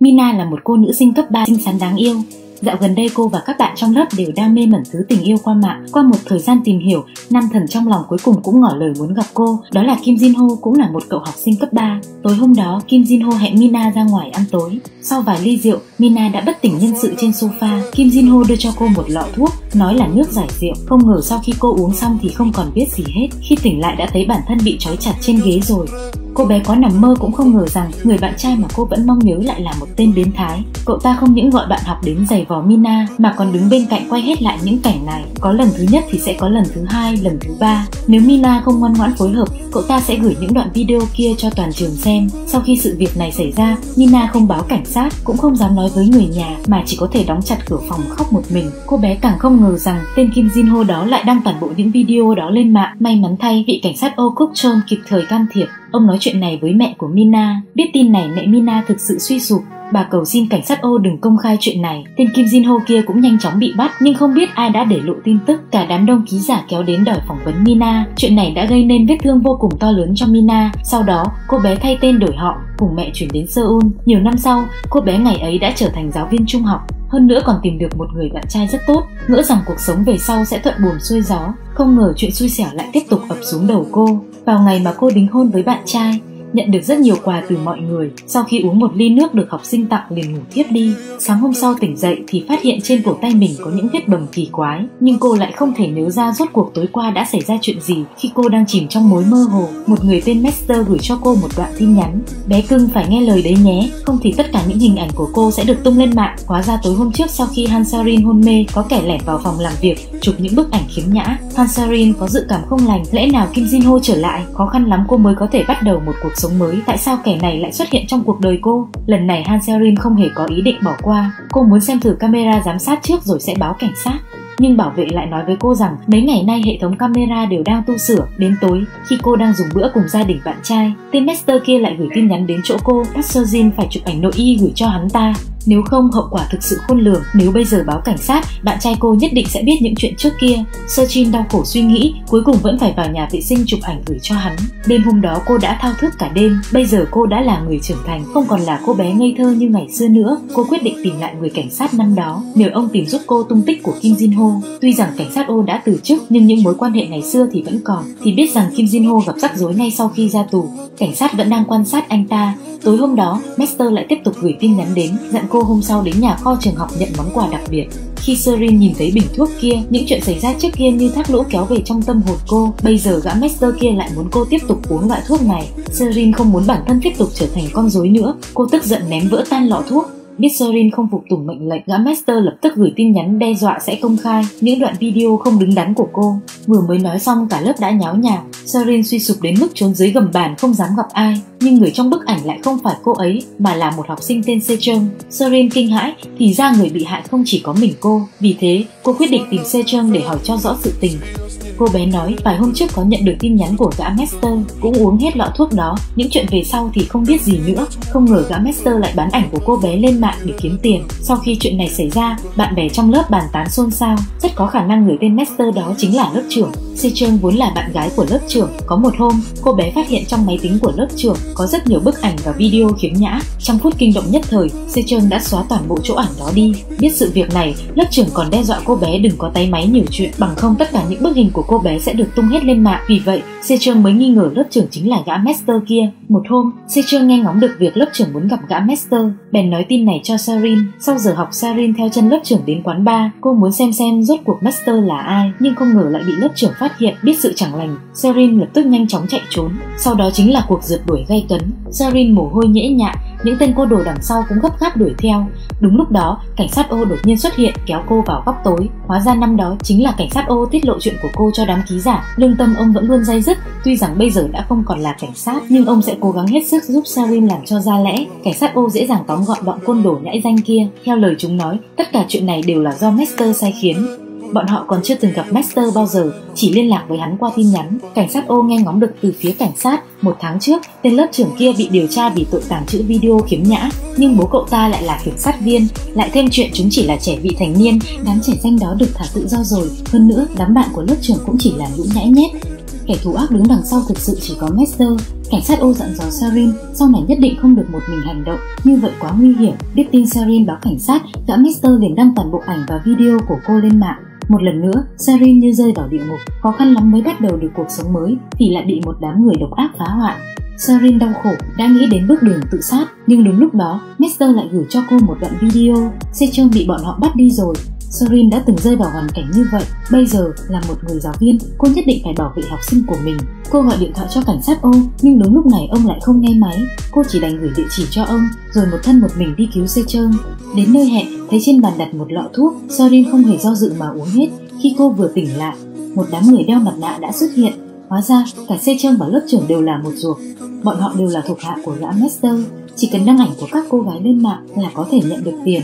Mina là một cô nữ sinh cấp 3 xinh xắn đáng yêu. Dạo gần đây cô và các bạn trong lớp đều đam mê mẩn thứ tình yêu qua mạng. Qua một thời gian tìm hiểu, nam thần trong lòng cuối cùng cũng ngỏ lời muốn gặp cô. Đó là Kim Jin Ho cũng là một cậu học sinh cấp 3. Tối hôm đó, Kim Jin Ho hẹn Mina ra ngoài ăn tối. Sau vài ly rượu, Mina đã bất tỉnh nhân sự trên sofa. Kim Jin Ho đưa cho cô một lọ thuốc, nói là nước giải rượu. Không ngờ sau khi cô uống xong thì không còn biết gì hết. Khi tỉnh lại đã thấy bản thân bị trói chặt trên ghế rồi. Cô bé có nằm mơ cũng không ngờ rằng người bạn trai mà cô vẫn mong nhớ lại là một tên biến thái. Cậu ta không những gọi bạn học đến giày vò Mina mà còn đứng bên cạnh quay hết lại những cảnh này. Có lần thứ nhất thì sẽ có lần thứ hai, lần thứ ba. Nếu Mina không ngoan ngoãn phối hợp, cậu ta sẽ gửi những đoạn video kia cho toàn trường xem. Sau khi sự việc này xảy ra, Mina không báo cảnh sát, cũng không dám nói với người nhà mà chỉ có thể đóng chặt cửa phòng khóc một mình. Cô bé càng không ngờ rằng tên Kim Jin Ho đó lại đăng toàn bộ những video đó lên mạng. May mắn thay vị cảnh sát Oh Kuk Chon kịp thời can thiệp. Ông nói chuyện này với mẹ của Mina. Biết tin này mẹ Mina thực sự suy sụp. Bà cầu xin cảnh sát ô đừng công khai chuyện này. Tên Kim Jin Ho kia cũng nhanh chóng bị bắt nhưng không biết ai đã để lộ tin tức. Cả đám đông ký giả kéo đến đòi phỏng vấn Mina. Chuyện này đã gây nên vết thương vô cùng to lớn cho Mina. Sau đó, cô bé thay tên đổi họ, cùng mẹ chuyển đến Seoul. Nhiều năm sau, cô bé ngày ấy đã trở thành giáo viên trung học. Hơn nữa còn tìm được một người bạn trai rất tốt, ngỡ rằng cuộc sống về sau sẽ thuận buồm xuôi gió. Không ngờ chuyện xui xẻo lại tiếp tục xuống đầu cô. Vào ngày mà cô đính hôn với bạn trai, nhận được rất nhiều quà từ mọi người. Sau khi uống một ly nước được học sinh tặng liền ngủ tiếp đi. Sáng hôm sau tỉnh dậy thì phát hiện trên cổ tay mình có những vết bầm kỳ quái, nhưng cô lại không thể nhớ ra rốt cuộc tối qua đã xảy ra chuyện gì khi cô đang chìm trong mối mơ hồ. Một người tên Master gửi cho cô một đoạn tin nhắn. Bé cưng phải nghe lời đấy nhé, không thì tất cả những hình ảnh của cô sẽ được tung lên mạng. Hóa ra tối hôm trước sau khi Hansarin hôn mê, có kẻ lẻn vào phòng làm việc, chụp những bức ảnh khiếm nhã. Hansarin có dự cảm không lành, lẽ nào Kim Jin Ho trở lại, khó khăn lắm cô mới có thể bắt đầu một cuộc sống mới. Tại sao kẻ này lại xuất hiện trong cuộc đời cô? Lần này Hansarin không hề có ý định bỏ qua. Cô muốn xem thử camera giám sát trước rồi sẽ báo cảnh sát nhưng bảo vệ lại nói với cô rằng, mấy ngày nay hệ thống camera đều đang tu sửa, đến tối, khi cô đang dùng bữa cùng gia đình bạn trai, tên master kia lại gửi tin nhắn đến chỗ cô bắt Sojin phải chụp ảnh nội y gửi cho hắn ta nếu không hậu quả thực sự khôn lường nếu bây giờ báo cảnh sát bạn trai cô nhất định sẽ biết những chuyện trước kia Sojin đau khổ suy nghĩ cuối cùng vẫn phải vào nhà vệ sinh chụp ảnh gửi cho hắn đêm hôm đó cô đã thao thức cả đêm bây giờ cô đã là người trưởng thành không còn là cô bé ngây thơ như ngày xưa nữa cô quyết định tìm lại người cảnh sát năm đó nhờ ông tìm giúp cô tung tích của Kim Jin Ho Tuy rằng cảnh sát ô đã từ chức nhưng những mối quan hệ ngày xưa thì vẫn còn. Thì biết rằng Kim Jin Ho gặp rắc rối ngay sau khi ra tù. Cảnh sát vẫn đang quan sát anh ta. Tối hôm đó, Master lại tiếp tục gửi tin nhắn đến, dặn cô hôm sau đến nhà kho trường học nhận món quà đặc biệt. Khi Serin nhìn thấy bình thuốc kia, những chuyện xảy ra trước kia như thác lũ kéo về trong tâm hồn cô. Bây giờ gã Master kia lại muốn cô tiếp tục uống loại thuốc này. Serin không muốn bản thân tiếp tục trở thành con rối nữa. Cô tức giận ném vỡ tan lọ thuốc Biết Sorin không phục tùng mệnh lệnh, gã Master lập tức gửi tin nhắn đe dọa sẽ công khai những đoạn video không đứng đắn của cô. Vừa mới nói xong cả lớp đã nháo nhào, Sorin suy sụp đến mức trốn dưới gầm bàn không dám gặp ai. Nhưng người trong bức ảnh lại không phải cô ấy mà là một học sinh tên Sejong. Sorin kinh hãi, thì ra người bị hại không chỉ có mình cô. Vì thế, cô quyết định tìm Sejong để hỏi cho rõ sự tình. Cô bé nói vài hôm trước có nhận được tin nhắn của gã Master, cũng uống hết lọ thuốc đó, những chuyện về sau thì không biết gì nữa. Không ngờ gã Master lại bán ảnh của cô bé lên mạng để kiếm tiền. Sau khi chuyện này xảy ra, bạn bè trong lớp bàn tán xôn xao, rất có khả năng người tên Master đó chính là lớp trưởng. Si Trương vốn là bạn gái của lớp trưởng. Có một hôm, cô bé phát hiện trong máy tính của lớp trưởng có rất nhiều bức ảnh và video khiếm nhã. Trong phút kinh động nhất thời, Si Trương đã xóa toàn bộ chỗ ảnh đó đi. Biết sự việc này, lớp trưởng còn đe dọa cô bé đừng có tay máy nhiều chuyện, bằng không tất cả những bức hình của cô bé sẽ được tung hết lên mạng. Vì vậy, Sejong mới nghi ngờ lớp trưởng chính là gã Master kia. Một hôm, Sejong nghe ngóng được việc lớp trưởng muốn gặp gã Master, bèn nói tin này cho Sarin. Sau giờ học Sarin theo chân lớp trưởng đến quán bar, cô muốn xem xem rốt cuộc Master là ai, nhưng không ngờ lại bị lớp trưởng phát hiện biết sự chẳng lành. Sarin lập tức nhanh chóng chạy trốn. Sau đó chính là cuộc rượt đuổi gay cấn. Sarin mồ hôi nhễ nhại, những tên cô đồ đằng sau cũng gấp gáp đuổi theo. Đúng lúc đó, cảnh sát ô đột nhiên xuất hiện kéo cô vào góc tối. Hóa ra năm đó chính là cảnh sát ô tiết lộ chuyện của cô cho đám ký giả. Lương tâm ông vẫn luôn dây dứt, tuy rằng bây giờ đã không còn là cảnh sát, nhưng ông sẽ cố gắng hết sức giúp sarim làm cho ra lẽ. Cảnh sát ô dễ dàng tóm gọn bọn côn đồ nhãi danh kia. Theo lời chúng nói, tất cả chuyện này đều là do Master sai khiến. Bọn họ còn chưa từng gặp Master bao giờ, chỉ liên lạc với hắn qua tin nhắn. Cảnh sát ô nghe ngóng được từ phía cảnh sát. Một tháng trước, tên lớp trưởng kia bị điều tra vì tội tàng trữ video khiếm nhã. Nhưng bố cậu ta lại là kiểm sát viên. Lại thêm chuyện chúng chỉ là trẻ vị thành niên, đám trẻ danh đó được thả tự do rồi. Hơn nữa, đám bạn của lớp trưởng cũng chỉ là lũ nhãi nhét. kẻ thù ác đứng đằng sau thực sự chỉ có Master. Cảnh sát ô dặn dò Sarin sau này nhất định không được một mình hành động, như vậy quá nguy hiểm. Biết tin Sarin báo cảnh sát, gã Master liền đăng toàn bộ ảnh và video của cô lên mạng. Một lần nữa, Sarin như rơi vào địa ngục, khó khăn lắm mới bắt đầu được cuộc sống mới thì lại bị một đám người độc ác phá hoại. Sarin đau khổ, đã nghĩ đến bước đường tự sát, nhưng đúng lúc đó, Master lại gửi cho cô một đoạn video. Sejong bị bọn họ bắt đi rồi, Sorin đã từng rơi vào hoàn cảnh như vậy. Bây giờ là một người giáo viên, cô nhất định phải bảo vệ học sinh của mình. Cô gọi điện thoại cho cảnh sát ô, nhưng đúng lúc này ông lại không nghe máy. Cô chỉ đành gửi địa chỉ cho ông, rồi một thân một mình đi cứu xe trơn. Đến nơi hẹn, thấy trên bàn đặt một lọ thuốc, Sorin không hề do dự mà uống hết. Khi cô vừa tỉnh lại, một đám người đeo mặt nạ đã xuất hiện. Hóa ra, cả xe trơn và lớp trưởng đều là một ruột. Bọn họ đều là thuộc hạ của gã Master. Chỉ cần đăng ảnh của các cô gái lên mạng là có thể nhận được tiền.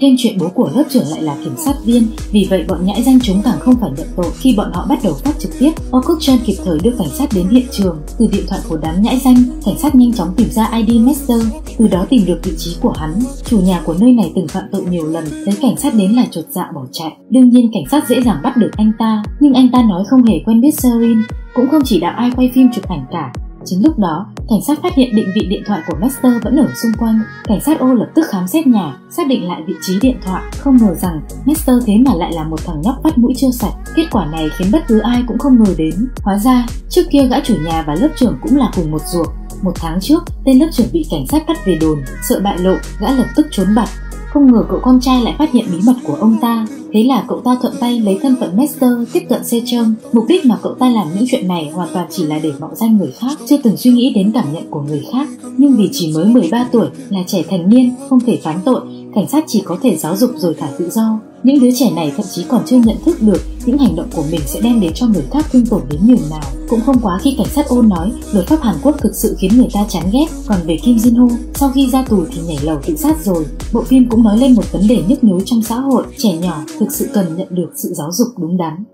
Thêm chuyện bố của lớp trưởng lại là kiểm sát viên, vì vậy bọn nhãi danh chúng càng không phải nhận tội khi bọn họ bắt đầu phát trực tiếp. Orkut Chan kịp thời đưa cảnh sát đến hiện trường. Từ điện thoại của đám nhãi danh, cảnh sát nhanh chóng tìm ra ID Master, từ đó tìm được vị trí của hắn. Chủ nhà của nơi này từng phạm tội nhiều lần, thấy cảnh sát đến là chột dạ bỏ chạy. Đương nhiên cảnh sát dễ dàng bắt được anh ta, nhưng anh ta nói không hề quen biết Serin, cũng không chỉ đạo ai quay phim chụp ảnh cả, Chính lúc đó, cảnh sát phát hiện định vị điện thoại của Master vẫn ở xung quanh. Cảnh sát ô lập tức khám xét nhà, xác định lại vị trí điện thoại. Không ngờ rằng Master thế mà lại là một thằng nhóc bắt mũi chưa sạch. Kết quả này khiến bất cứ ai cũng không ngờ đến. Hóa ra, trước kia gã chủ nhà và lớp trưởng cũng là cùng một ruột. Một tháng trước, tên lớp trưởng bị cảnh sát bắt về đồn, sợ bại lộ, gã lập tức trốn bật. Không ngờ cậu con trai lại phát hiện bí mật của ông ta, thế là cậu ta thuận tay lấy thân phận Master tiếp cận xe Sejong. Mục đích mà cậu ta làm những chuyện này hoàn toàn chỉ là để mạo danh người khác, chưa từng suy nghĩ đến cảm nhận của người khác. Nhưng vì chỉ mới 13 tuổi, là trẻ thành niên, không thể phán tội, cảnh sát chỉ có thể giáo dục rồi thả tự do. Những đứa trẻ này thậm chí còn chưa nhận thức được những hành động của mình sẽ đem đến cho người khác thương tổn đến nhường nào. Cũng không quá khi cảnh sát ôn nói luật pháp Hàn Quốc thực sự khiến người ta chán ghét. Còn về Kim Jin Ho, sau khi ra tù thì nhảy lầu tự sát rồi. Bộ phim cũng nói lên một vấn đề nhức nhối trong xã hội, trẻ nhỏ thực sự cần nhận được sự giáo dục đúng đắn.